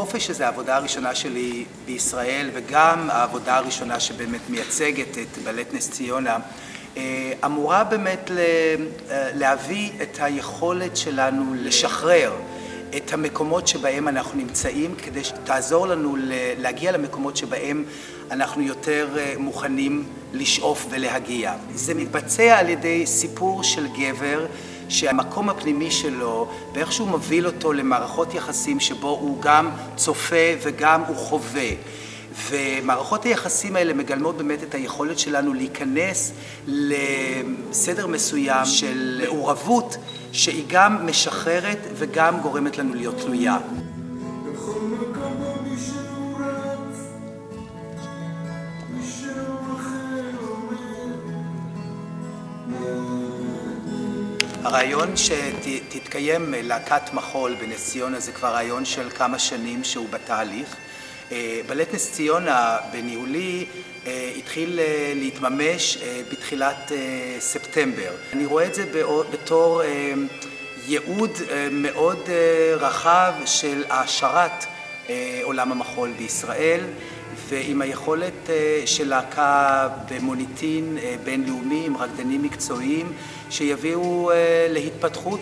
חופש שזה העבודה הראשונה שלי בישראל וגם העבודה הראשונה שבאמת מייצגת את בלט נס ציונה אמורה באמת להביא את היכולת שלנו לשחרר את המקומות שבהם אנחנו נמצאים כדי שתעזור לנו להגיע למקומות שבהם אנחנו יותר מוכנים לשאוף ולהגיע. זה מתבצע על ידי סיפור של גבר שהמקום הפנימי שלו ואיך שהוא מוביל אותו למערכות יחסים שבו הוא גם צופה וגם הוא חווה. ומערכות היחסים האלה מגלמות באמת את היכולת שלנו להיכנס לסדר מסוים של מעורבות שהיא גם משחררת וגם גורמת לנו להיות תלויה. הרעיון שתתקיים להקת מחול בנס ציונה זה כבר רעיון של כמה שנים שהוא בתהליך. בלט נס ציונה בניהולי התחיל להתממש בתחילת ספטמבר. אני רואה את זה בתור ייעוד מאוד רחב של העשרת עולם המחול בישראל ועם היכולת של להקה במוניטין בינלאומי עם רקדנים מקצועיים שיביאו להתפתחות